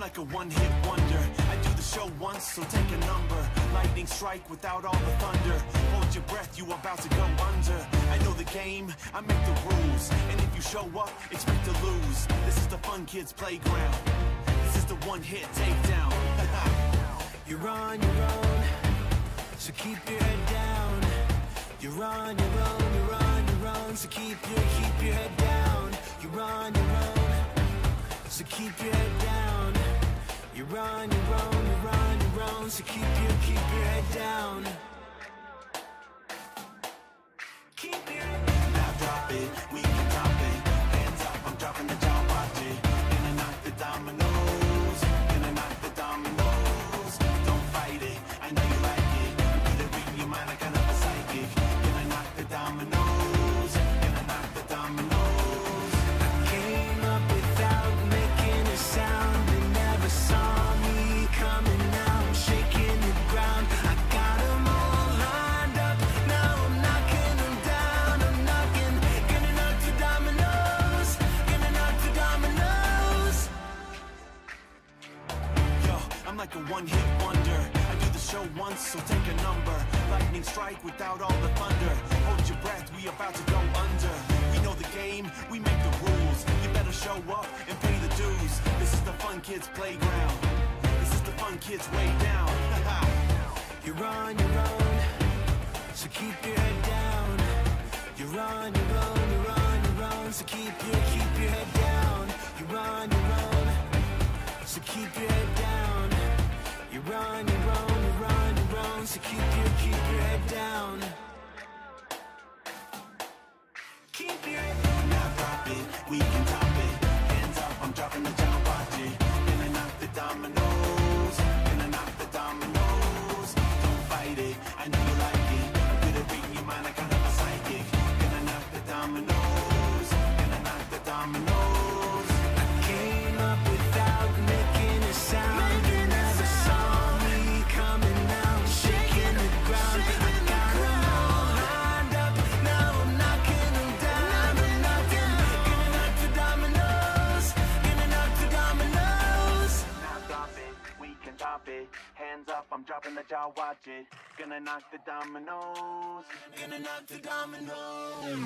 like a one-hit wonder. I do the show once, so take a number. Lightning strike without all the thunder. Hold your breath, you about to go under. I know the game, I make the rules. And if you show up, expect to lose. This is the fun kids playground. This is the one-hit takedown. You're on your own, so keep your head down. You're on your own, you're on your own, so keep your keep your head down. You're on your own, so keep your. You're on your own, you're on your own, so keep your keep your head down. A one-hit wonder. I do the show once, so take a number. Lightning strike without all the thunder. Hold your breath, we about to go under. We know the game, we make the rules. You better show up and pay the dues. This is the fun kids playground. This is the fun kids way down. You're on your own, so keep your head down. You're on your own, you're on your own, so keep your keep your head down. So keep your keep your head down. Keep your head it, we can top it. Hands up, I'm dropping the. Gonna knock the dominoes, gonna knock the dominoes. Don't fight it, I know you like Hands up, I'm dropping the jaw, watch it. Gonna knock the dominoes. Gonna knock the dominoes.